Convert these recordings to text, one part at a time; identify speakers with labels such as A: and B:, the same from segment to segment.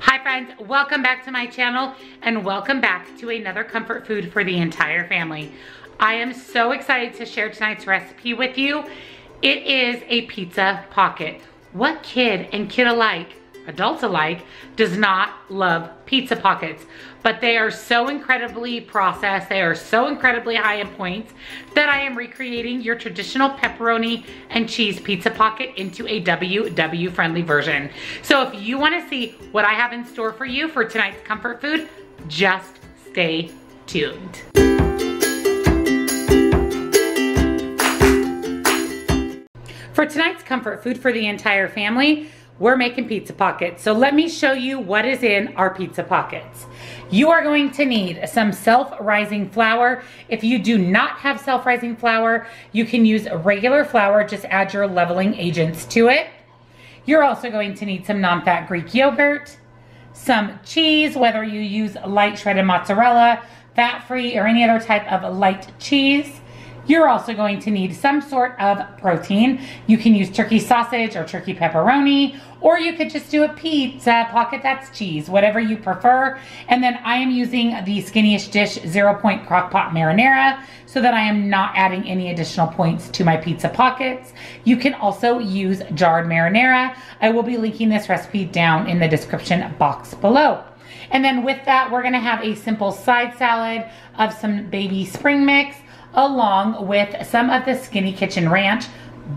A: Hi friends, welcome back to my channel and welcome back to another comfort food for the entire family. I am so excited to share tonight's recipe with you. It is a pizza pocket. What kid and kid alike adults alike, does not love pizza pockets. But they are so incredibly processed, they are so incredibly high in points that I am recreating your traditional pepperoni and cheese pizza pocket into a WW friendly version. So if you wanna see what I have in store for you for tonight's comfort food, just stay tuned. For tonight's comfort food for the entire family, we're making pizza pockets. So let me show you what is in our pizza pockets. You are going to need some self-rising flour. If you do not have self-rising flour, you can use regular flour, just add your leveling agents to it. You're also going to need some non-fat Greek yogurt, some cheese, whether you use light shredded mozzarella, fat-free, or any other type of light cheese. You're also going to need some sort of protein. You can use turkey sausage or turkey pepperoni, or you could just do a pizza pocket that's cheese, whatever you prefer. And then I am using the Skinnyish Dish Zero Point Crock-Pot Marinara so that I am not adding any additional points to my pizza pockets. You can also use jarred marinara. I will be linking this recipe down in the description box below. And then with that, we're gonna have a simple side salad of some baby spring mix, along with some of the Skinny Kitchen Ranch.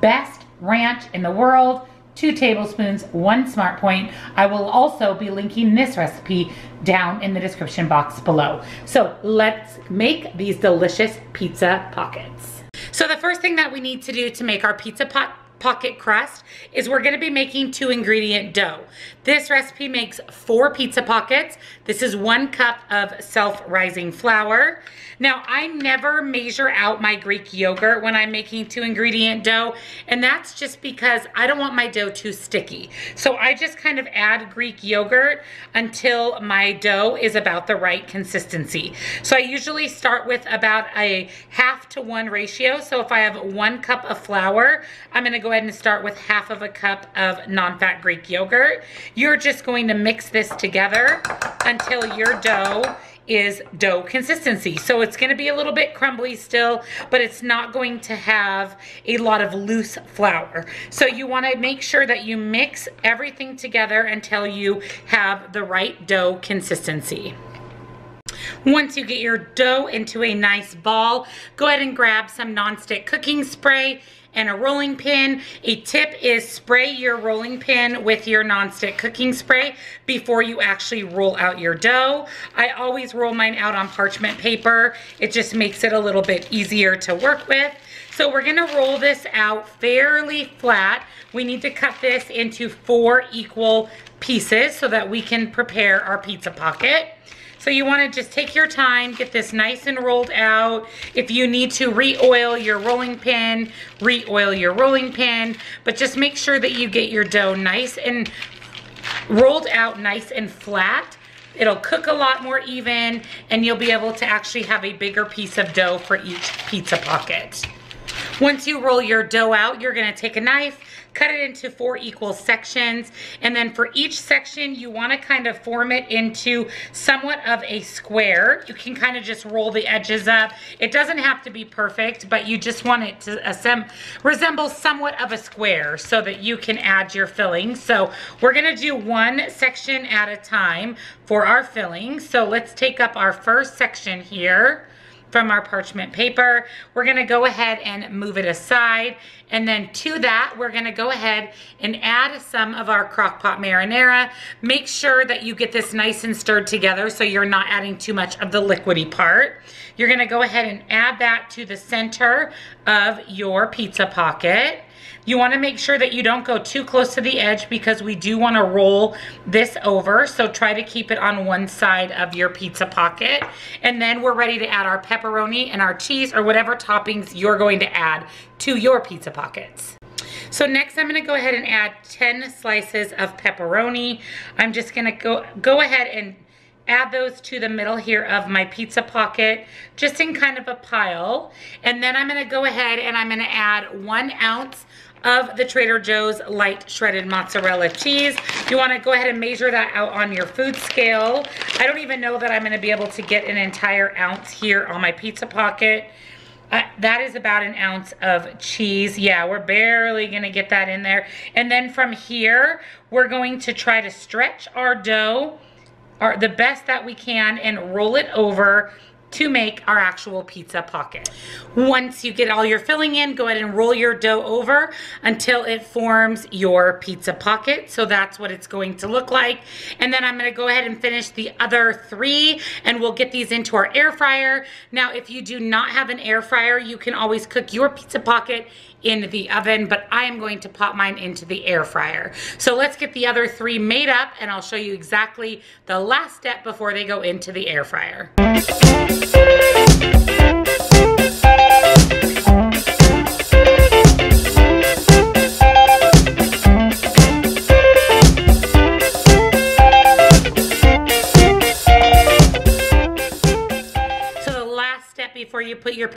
A: Best ranch in the world, two tablespoons, one smart point. I will also be linking this recipe down in the description box below. So let's make these delicious pizza pockets. So the first thing that we need to do to make our pizza pot pocket crust is we're gonna be making two ingredient dough. This recipe makes four pizza pockets. This is one cup of self-rising flour. Now, I never measure out my Greek yogurt when I'm making two ingredient dough, and that's just because I don't want my dough too sticky. So I just kind of add Greek yogurt until my dough is about the right consistency. So I usually start with about a half to one ratio. So if I have one cup of flour, I'm gonna go ahead and start with half of a cup of non-fat Greek yogurt. You're just going to mix this together until your dough is dough consistency. So it's gonna be a little bit crumbly still, but it's not going to have a lot of loose flour. So you wanna make sure that you mix everything together until you have the right dough consistency. Once you get your dough into a nice ball, go ahead and grab some nonstick cooking spray and a rolling pin. A tip is spray your rolling pin with your nonstick cooking spray before you actually roll out your dough. I always roll mine out on parchment paper. It just makes it a little bit easier to work with. So we're gonna roll this out fairly flat. We need to cut this into four equal pieces so that we can prepare our pizza pocket. So you wanna just take your time, get this nice and rolled out. If you need to re-oil your rolling pin, re-oil your rolling pin, but just make sure that you get your dough nice and rolled out nice and flat. It'll cook a lot more even and you'll be able to actually have a bigger piece of dough for each pizza pocket. Once you roll your dough out, you're gonna take a knife, cut it into four equal sections. And then for each section, you wanna kind of form it into somewhat of a square. You can kind of just roll the edges up. It doesn't have to be perfect, but you just want it to resemble somewhat of a square so that you can add your filling. So we're gonna do one section at a time for our filling. So let's take up our first section here from our parchment paper. We're gonna go ahead and move it aside. And then to that, we're gonna go ahead and add some of our crock pot marinara. Make sure that you get this nice and stirred together so you're not adding too much of the liquidy part. You're gonna go ahead and add that to the center of your pizza pocket. You wanna make sure that you don't go too close to the edge because we do wanna roll this over. So try to keep it on one side of your pizza pocket. And then we're ready to add our pepperoni and our cheese or whatever toppings you're going to add to your pizza pockets. So next I'm gonna go ahead and add 10 slices of pepperoni. I'm just gonna go, go ahead and add those to the middle here of my pizza pocket, just in kind of a pile. And then I'm gonna go ahead and I'm gonna add one ounce of the Trader Joe's light shredded mozzarella cheese. You wanna go ahead and measure that out on your food scale. I don't even know that I'm gonna be able to get an entire ounce here on my pizza pocket. Uh, that is about an ounce of cheese. Yeah, we're barely gonna get that in there. And then from here, we're going to try to stretch our dough our, the best that we can and roll it over to make our actual pizza pocket. Once you get all your filling in, go ahead and roll your dough over until it forms your pizza pocket. So that's what it's going to look like. And then I'm gonna go ahead and finish the other three and we'll get these into our air fryer. Now, if you do not have an air fryer, you can always cook your pizza pocket in the oven, but I am going to pop mine into the air fryer. So let's get the other three made up and I'll show you exactly the last step before they go into the air fryer.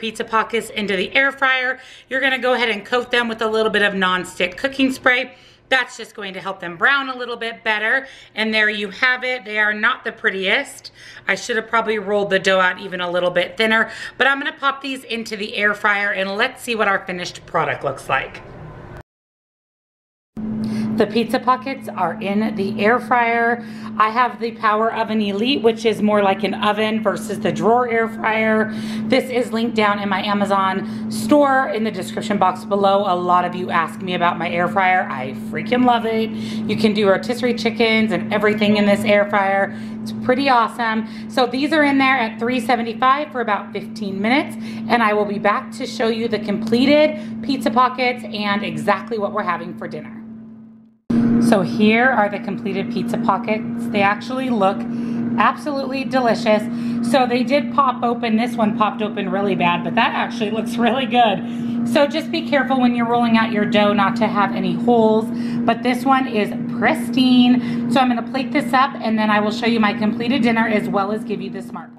A: Pizza pockets into the air fryer. You're gonna go ahead and coat them with a little bit of non-stick cooking spray. That's just going to help them brown a little bit better. And there you have it. They are not the prettiest. I should have probably rolled the dough out even a little bit thinner, but I'm gonna pop these into the air fryer and let's see what our finished product looks like. The pizza pockets are in the air fryer. I have the Power Oven Elite, which is more like an oven versus the drawer air fryer. This is linked down in my Amazon store in the description box below. A lot of you ask me about my air fryer. I freaking love it. You can do rotisserie chickens and everything in this air fryer. It's pretty awesome. So these are in there at 375 for about 15 minutes. And I will be back to show you the completed pizza pockets and exactly what we're having for dinner. So here are the completed pizza pockets. They actually look absolutely delicious. So they did pop open, this one popped open really bad, but that actually looks really good. So just be careful when you're rolling out your dough not to have any holes, but this one is pristine. So I'm gonna plate this up and then I will show you my completed dinner as well as give you the smart point.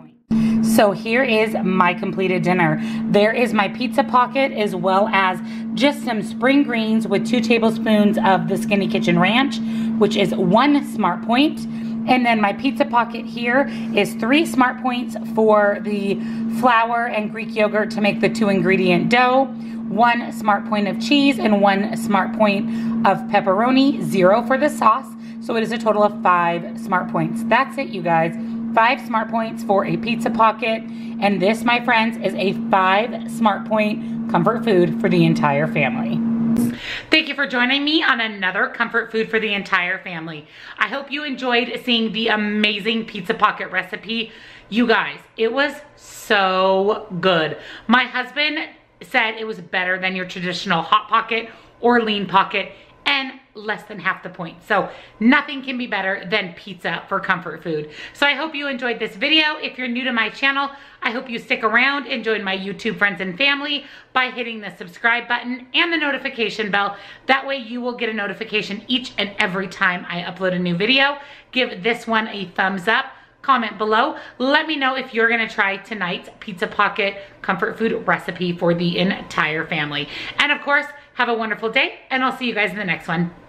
A: So here is my completed dinner. There is my pizza pocket as well as just some spring greens with two tablespoons of the Skinny Kitchen Ranch, which is one smart point. And then my pizza pocket here is three smart points for the flour and Greek yogurt to make the two ingredient dough, one smart point of cheese, and one smart point of pepperoni, zero for the sauce. So it is a total of five smart points. That's it, you guys five smart points for a pizza pocket. And this, my friends, is a five smart point comfort food for the entire family. Thank you for joining me on another comfort food for the entire family. I hope you enjoyed seeing the amazing pizza pocket recipe. You guys, it was so good. My husband said it was better than your traditional hot pocket or lean pocket less than half the point. So nothing can be better than pizza for comfort food. So I hope you enjoyed this video. If you're new to my channel, I hope you stick around and join my YouTube friends and family by hitting the subscribe button and the notification bell. That way you will get a notification each and every time I upload a new video. Give this one a thumbs up comment below. Let me know if you're gonna try tonight's Pizza Pocket comfort food recipe for the entire family. And of course, have a wonderful day, and I'll see you guys in the next one.